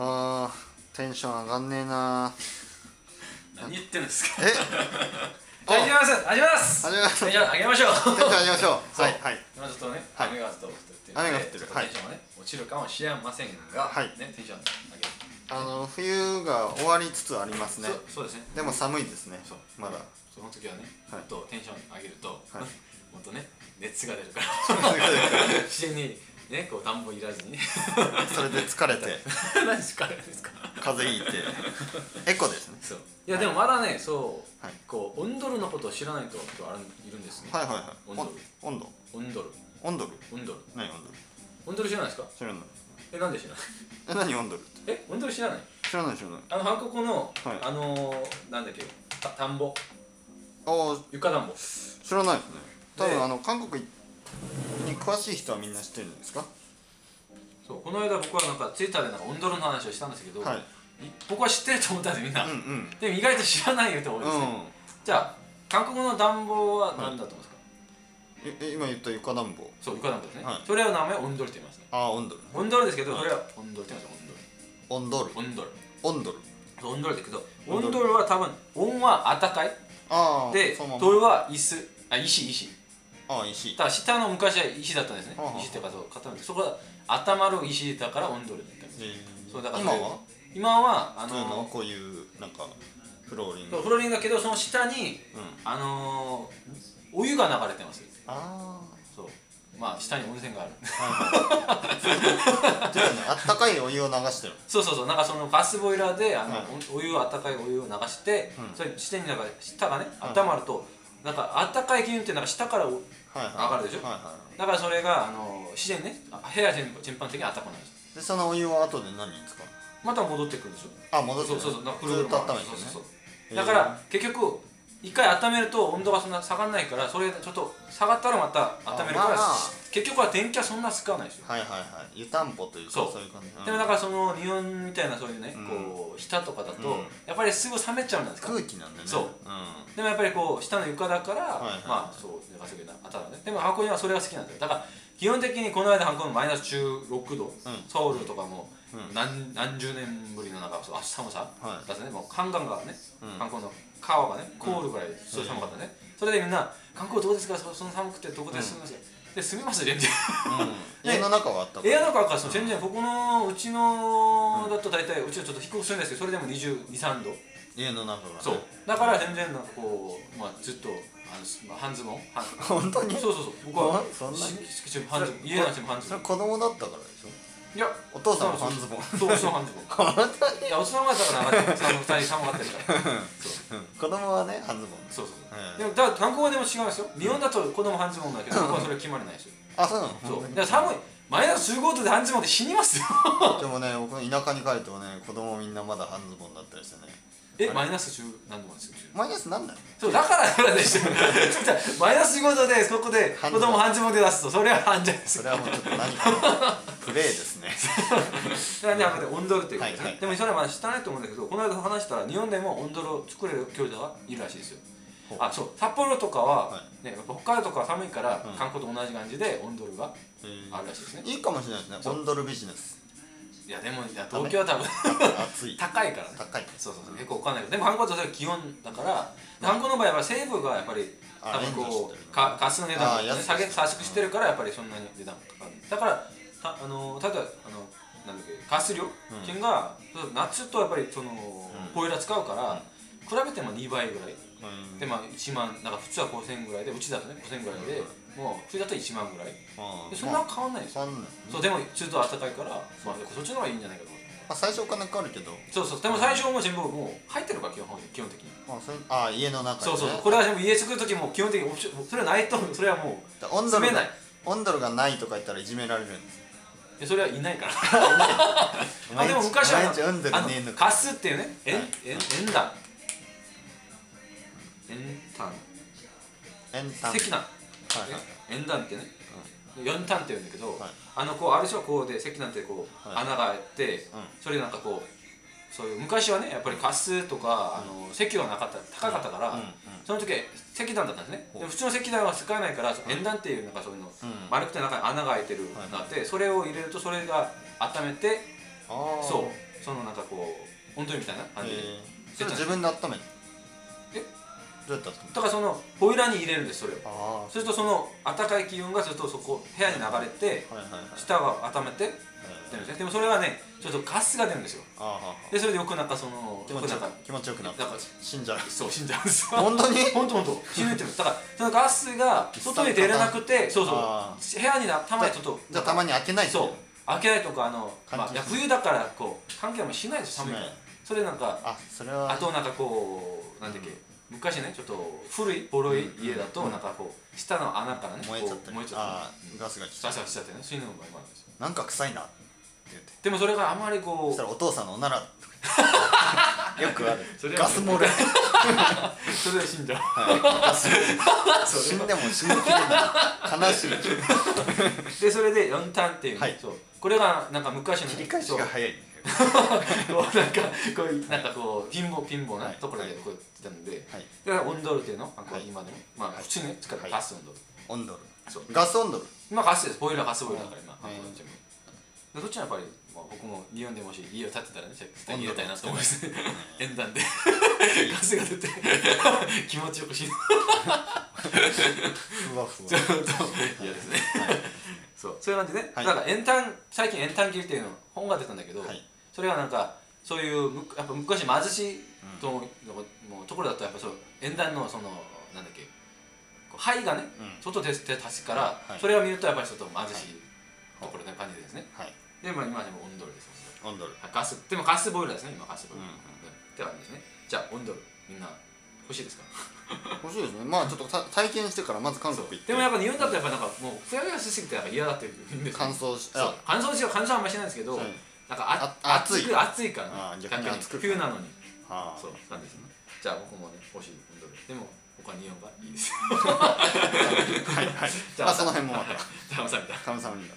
あーテンション上がんねえな何言ってるんですか？え？始めます。始めます。始めます。テンション上げましょう。テンション上げましょう。はいはい。今ちょっとね、はい。雨がずっと降ってる雨が降ってる。テンションがね、落ちるかもしれませんが、はい。ね、テンション上げるあの冬が終わりつつありますね。そうですね。でも寒いですね。そう。まだ。その時はね、はい。とテンション上げると、はい。もっとね熱が出るから。自然にねこう暖房いらずにね。それで疲れて。何ですかあれですか？風邪ひいて。エコですね。そう。いやでもまだねそう、はい。こうオンドルのことを知らない人があるいるんですね、はいはいはい。温度。お温度。オンドル温度。オンドル何温度？オンドル知らないですか？知らない。えなんで知らない？え何温度？ってえオンドル知らない？知らない知らない。あの韓国の、はい。あのー、なんだっけた田んぼ。ああ床暖房知らないですね。多で分あの韓国に詳しい人はみんな知ってるんですか？そうこの間僕はなんかツイッターでなんかオンドルの話をしたんですけど、はい。い僕は知ってると思ったんですみんな、うんうん。でも意外と知らない人多いですね、うん。じゃあ韓国の暖房は何だと思うんですか、ええ今言った床暖房。そう床暖房ですね、はい。それを名前オンドルって言いますね。ああ温度オンドルですけど、はい。それはオンドルって言います温度ルオンドルオンドルオンドルだけどオンドルオンドルは多分温は暖かい。でドルは椅子。あ石石ああ石だから下の昔は石だったんですね。はあはあ。石ってかそう固めてそこは温まる石だからオンドルだったんですえ。ーそうだから今は？今はあののこういうなんかフローリング。フローリングだけどその下にうん。あのー、お湯が流れてますあそう。まあ下に温泉がある。あったかいお湯を流してる。そうそうそう。なんかそのガスボイラーであの、はい。おお湯を温かいお湯を流して、うん。それ下になんか下がねはい温まると、なんか温かい気温ってなんか下から上がるでしょ？はいはいだからそれがあの自然にね。あ部屋全全般的に温かくなるんでそのお湯は後で何に使うまた戻ってくるんですよ。あ戻ってそうそうそう。なんかずーっと温めてるね。そうそうそう。へーだから結局一回温めると温度がそんな下がらないからそれちょっと下がったらまた温めるから、あまあ結局は電気はそんな使わないですよ。はいはいはい。湯たんぽというかそう。いう感じ、うん。でもだからその日本みたいなそういうね、うん。こう下とかだと、うん。やっぱりすぐ冷めちゃうんですか。空気なんでね。そう。うん。でもやっぱりこう下の床だから、はいはい。まあそう寝かせるなあたらね。でも箱根はそれが好きなんですよ。だから基本的にこの間箱根マイナス16度、うん。ソウルとかもうん。何何十年ぶりのなんかそうあ寒さ、はい。だってね。もう寒暖がね、うん。韓国の川がね凍るぐらいすごい寒かったね、それでみんな「韓国どうですか？そその寒くてどこで住みますか?」で住みます全然。うん、家の中はあった部屋の中から全然ここのうちのだと大体うちはちょっと低くするんですけどそれでも223度。家の中が、ね、そう。だから全然なんかこう、まあ、ずっとあのまあ半ズボン？半。本当に？そうそうそう。僕はそんな？に？しし半ズボン。家なんて半ズボン。子供だったからでしょ？いや。お父さんも半ズボン。そうそう半ズボン。本当に？いやおっさんがだから寒二人寒かったりから。そう。うん子供はね半ズボン。そうそうええでもだから韓国はでも違いますよ。日本だと子供半ズボンだけど僕はそれ決まりないですよ。あそうなの？そう。だから寒い。マイナス15度で半ズボンで死にますよ。でもね僕田舎に帰るとね子供みんなまだ半ズボンだったりしてねえマイナス10何度もですよ。マイナスなんだよそうだからだからでしょ。マイナス5度でそこで子供半ズボンで出すとそれは半じゃないです。それはもうちょっと何かのプレーですね。だからね、あくまでオンドルっていうことですね、はいはい。でもそれはまだ知らないと思うんだけどこの間話したら日本でもオンドルを作れる教授がいるらしいですよ。あそう。札幌とかは、はね、やっぱ北海道とかは寒いから、うん。韓国と同じ感じでオンドルがえーあるらしいですね。いいかもしれないですね。オンドルビジネスいやでもいや東京は多分 暑い。高いからね。高いそうそうそう。結構お金が。でも韓国はそれは気温だから韓国の場合は政府がやっぱりあ多分こうかガスの値段を、ね、下げ差しくしてるからやっぱりそんなに値段がか。かるだからたあの例えばあのなんだっけガス料金が、そう夏とやっぱりその、ボイラー使うから、比べても2倍ぐらい。うん。でまあ1万なんか普通は5000円ぐらいでうちだとね5000円ぐらいで、もう普通だと1万ぐらい。あーでそんな変わんないですよ、そんなそうでも中途暖かいから、まあ、そっちの方がいいんじゃないかと思うまあ最初お金かかるけど。そうそう。でも最初も全部もう入ってるから基本基本的に。まあそれあー家の中にね。そうそうそう。これはでも家作る時も基本的にそれはないとそれはもう住めない。オンドルがないとか言ったらいじめられるんですよ。でそれはいないから。あでも昔はあのカスっていうね円はい。円円弾。円弾円単石弾はいはい円弾ってね。四弾って言うんだけど、はい。あのこうあるでしょこうで石弾ってこう、はい。穴があって、それでなんかこうそういう昔はねやっぱりガスとか、あの石油がなかった高かったから、その時は石弾だったんですね。で普通の石弾は使えないから円弾っていうなんかそういうの、ん。丸くて中に穴が開いてるのがあって、それを入れるとそれが温めてそう。そのなんかこう温度みたいな感じで、自分で温めるえどうやって温めるだからそのボイラーに入れるんですそれを。ああ。するとその暖かい気温がするとそこ部屋に流れて下が温めてえ出るんですねでもそれはねちょっとガスが出るんですよ。でそれでよくなんかその気持ちよよく気持ちよくなって死んじゃう。そう死んじゃうんですよ。本当に？本当本当。死ぬってるだからそのガスが外に出れなくてそうあそう。部屋になたまにちょっとじゃあたまに開けないとそう。開けないとかあの、まあ、冬だからこう換気はもうしないです寒いそれなんかあそれは。あとなんかこうなんだっけ、昔ねちょっと古いボロい家だとなんかこう下の穴からね燃えちゃったり。燃えちゃああったガスが来ちゃうガサガサしちゃってねそういうのが今なんですよ。なんか臭いなって言って。でもそれがあまりそこしたらお父さんのおなら よくある。それはガス漏れ。う それで死んじゃう。はい。ガス。死んでも死にきれない悲しい。でそれで四タンっていう,、はい。そう。これがなんか昔の切り返しが早いこうなんかこうなんかこうピンボピンボなはい。ところでこうやってたので、はいだからオンドルってい。うの、はい今でもまあはい。普通に使うはい。ガスオンドル、温度。そう。ガス温度。今ガスです。ボイラーガスボイラーだから今、はい。どっちもやっぱり、まあ、僕も日本でもし家を建てたらね絶対入れたいなと思います。ね 縁談で。ガスが出て 気持ちよく死ぬ。ふわふわ。ちょっと嫌ですね、そう。そういう感じでね、はい。なんか円単最近円単切りっていうの本が出たんだけど、はい。それはなんかそういうむやっぱ昔貧しいと、もうところだとやっぱそう円壇のそのなんだっけこう灰がね、うん。外で手立つから、はい。それを見るとやっぱりちょっと貧しいところな感じですね、はい。でも今でもオンドルですオンドル。ガスでもガスボイラーですね今ガスボイラー、うんって感じですね。じゃあオンドルみんな欲しいですか？欲しいですね。まあちょっとた体験してからまず韓国行って。でもやっぱ日本だとやっぱなんかもうふやふやしすぎて嫌だって言うんですよ乾燥し乾燥しよう乾燥はあんまりしないんですけど、はいなんかああ暑い。く暑いから、あー逆に暑く冬なのに。あそうなんですね。じゃあ僕もね欲しい。運動ででも僕は日本がいいです。は いはい。じゃまあその辺もまた。じゃあまさみだ